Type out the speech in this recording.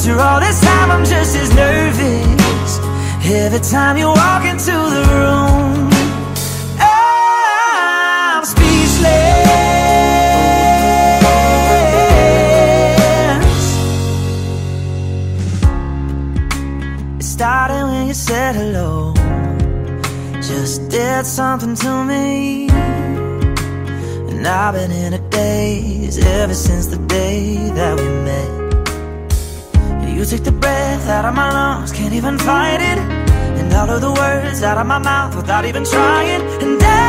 After all this time I'm just as nervous Every time you walk into the room. I'm speechless. It started when you said hello. Just did something to me. And I've been in a daze Ever since the day that we met You took the breath out of my lungs Can't even fight it. And all of the words out of my mouth Without even trying. And